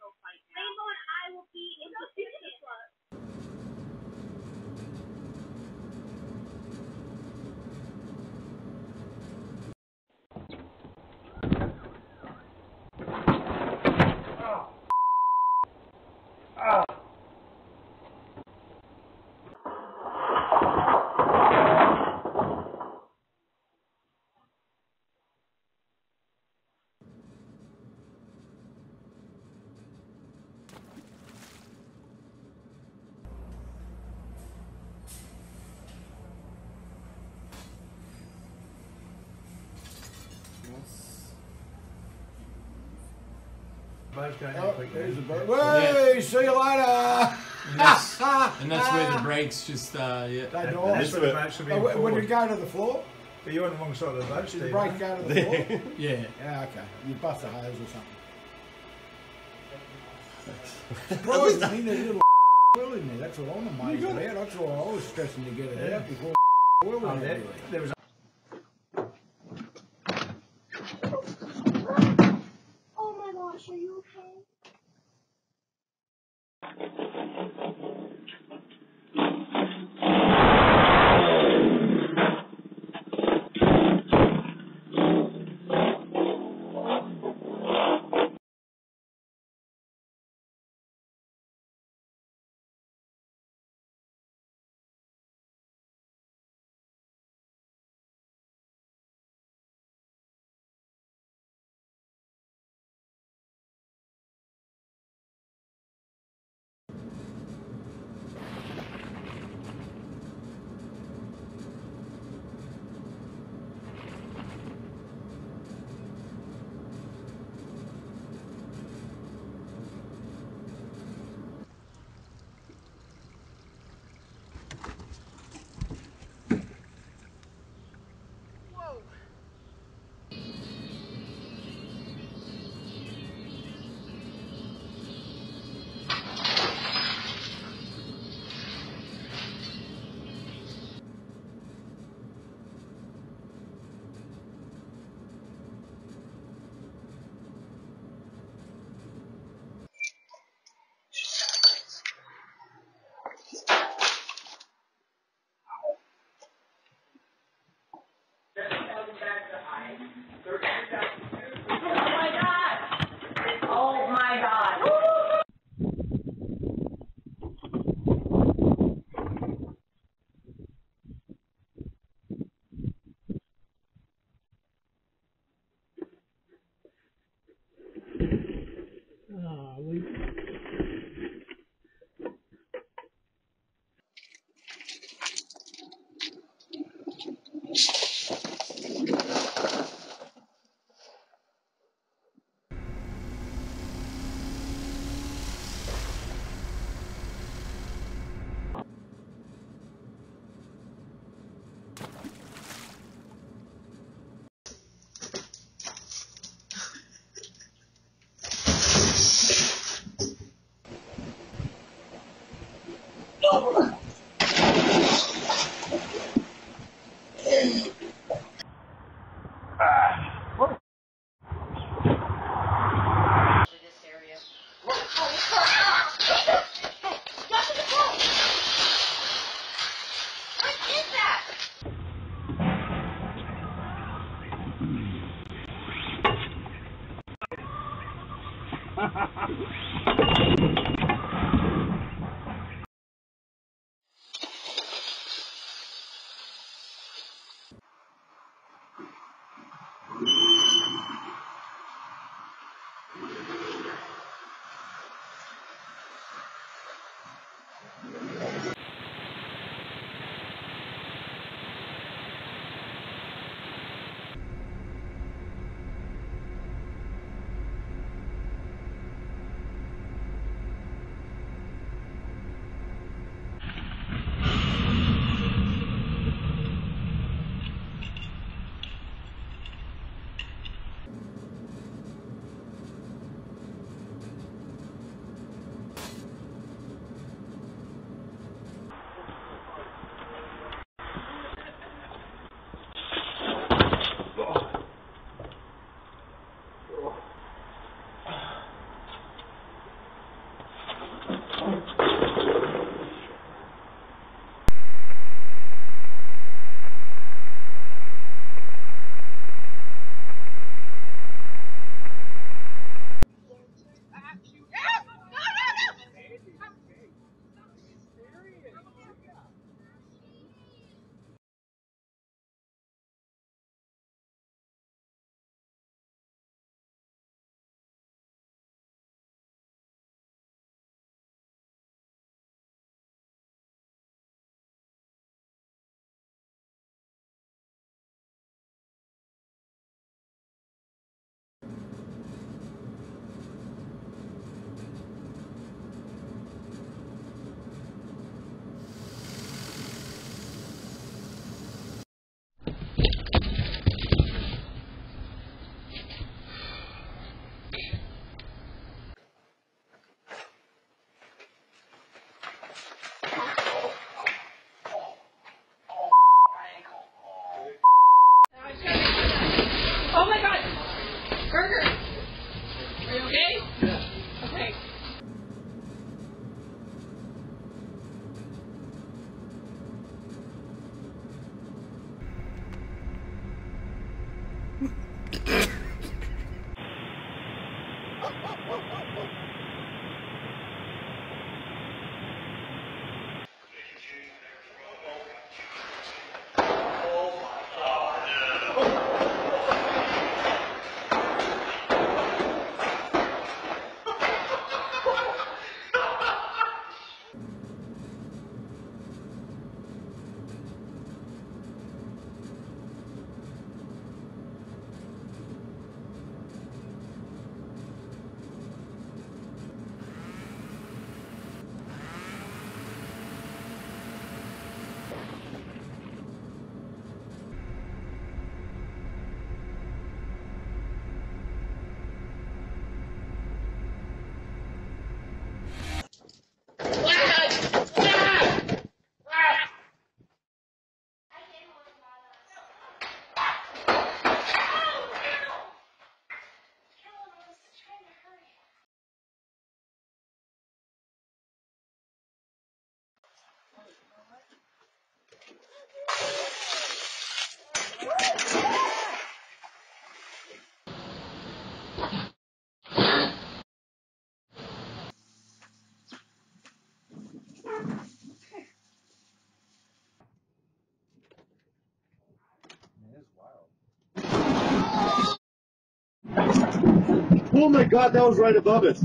Rainbow. And I will be in the Future Club. Boat's going in Oh, quick there's the bird. Hey, see you later. And that's, and that's where the brakes just, uh, yeah. They And do That's where the boat should be Oh, when when you go to the floor, But you're on the wrong side of the boat, did Steve. the brake go to the floor? Yeah. Yeah, okay. You bust a hose or something. Surprisingly, there's a little oil in there. That's what I'm amazed about. That's why I was stressing to get it Yeah. out before oil Oh, went there, Oh my god, that was right above us.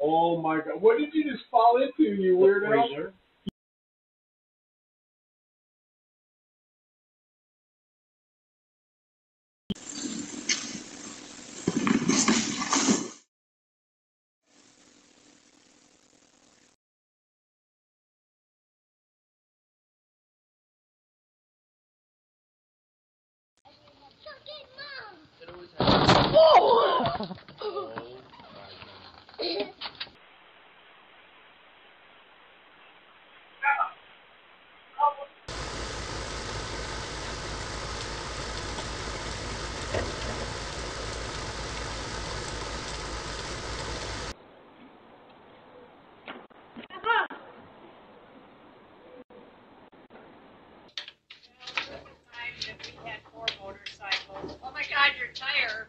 Oh my god. What did you just fall into, you weirdo? Oh my god, your tire.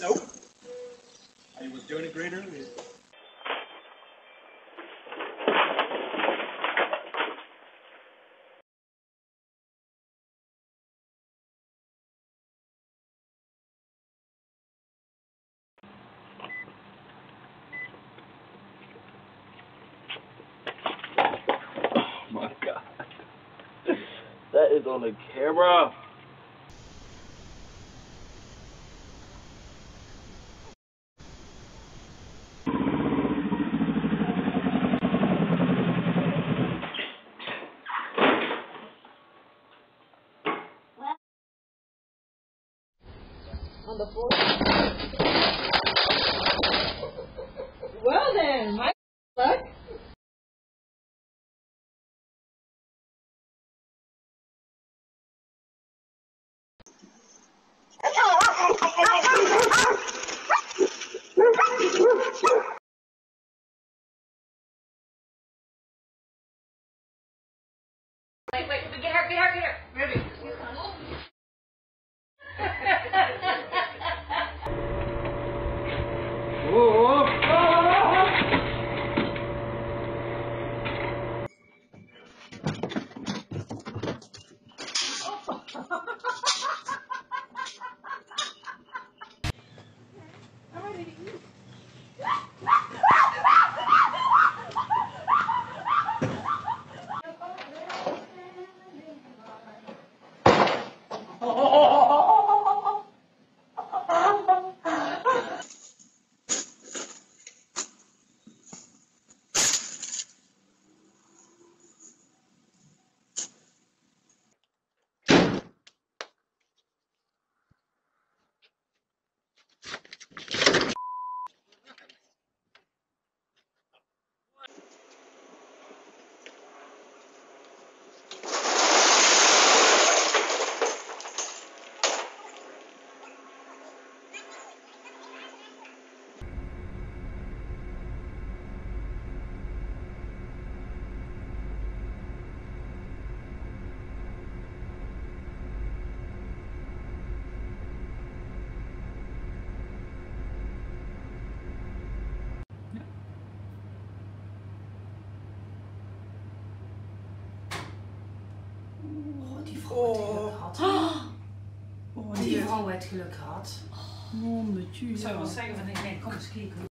Nope. I was doing it great earlier. my god. That is on the camera. The floor? Well then, my luck. Wait, wait, get her, get her, get her. Ready. vrouw het geluk had. Oh, mon Ik zou wel zeggen van, ik kom eens kijken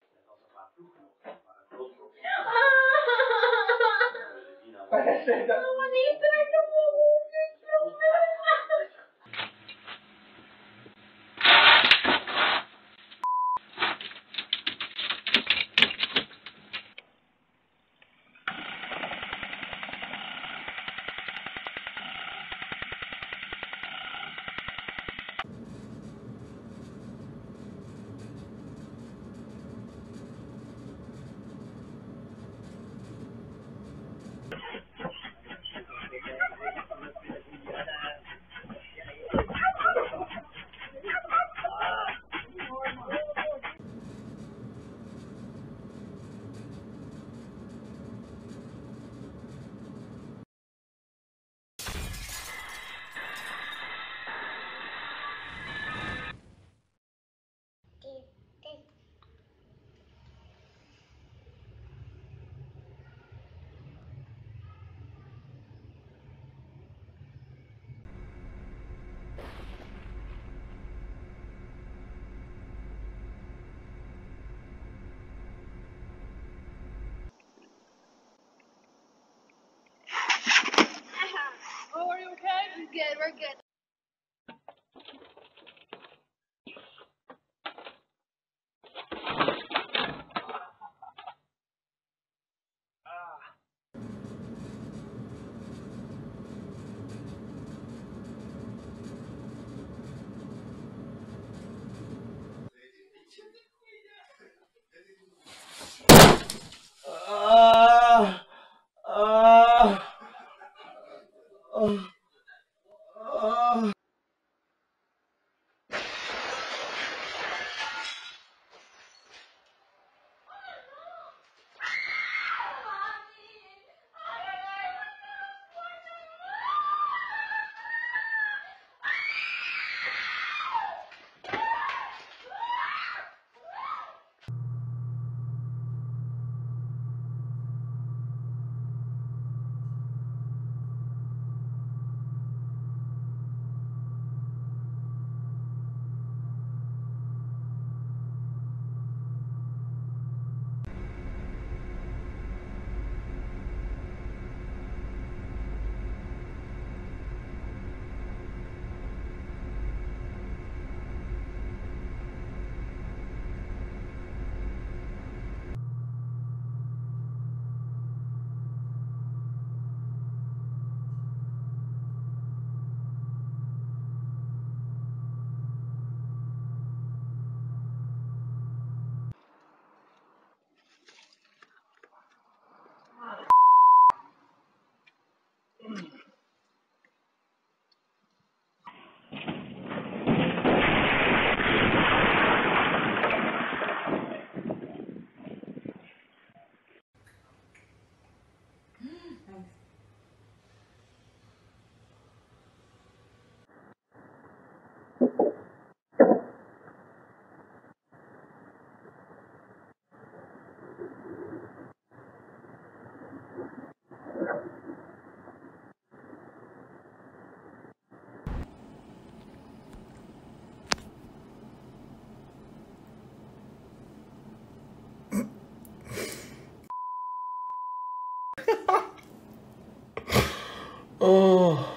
good. We're good. Oh.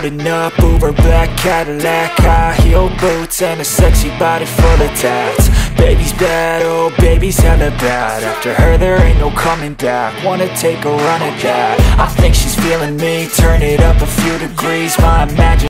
Rolling up, Uber black Cadillac High heel boots and a sexy body full of tats. Baby's bad, oh baby's hella bad. After her there ain't no coming back. Wanna take a run at that. I think she's feeling me, turn it up a few degrees. My imagine